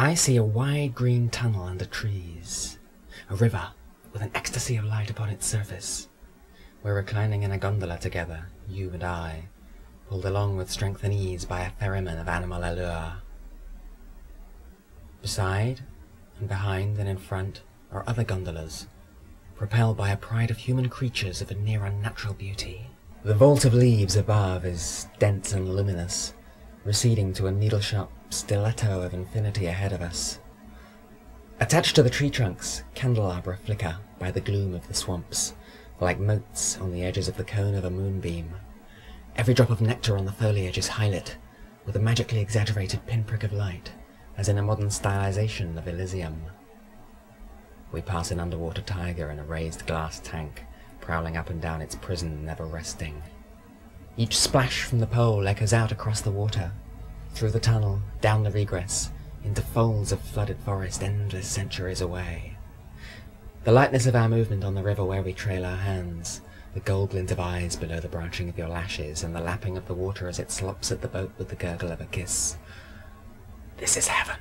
I see a wide green tunnel under trees, a river with an ecstasy of light upon its surface. We're reclining in a gondola together, you and I, pulled along with strength and ease by a ferryman of animal allure. Beside, and behind, and in front are other gondolas, propelled by a pride of human creatures of a near unnatural beauty. The vault of leaves above is dense and luminous, receding to a needle-sharp stiletto of infinity ahead of us. Attached to the tree trunks, candelabra flicker by the gloom of the swamps, like motes on the edges of the cone of a moonbeam. Every drop of nectar on the foliage is highlit, with a magically exaggerated pinprick of light, as in a modern stylization of Elysium. We pass an underwater tiger in a raised glass tank, prowling up and down its prison, never resting. Each splash from the pole echoes out across the water, through the tunnel, down the regress, into folds of flooded forest endless centuries away. The lightness of our movement on the river where we trail our hands, the gold glint of eyes below the branching of your lashes, and the lapping of the water as it slops at the boat with the gurgle of a kiss. This is heaven.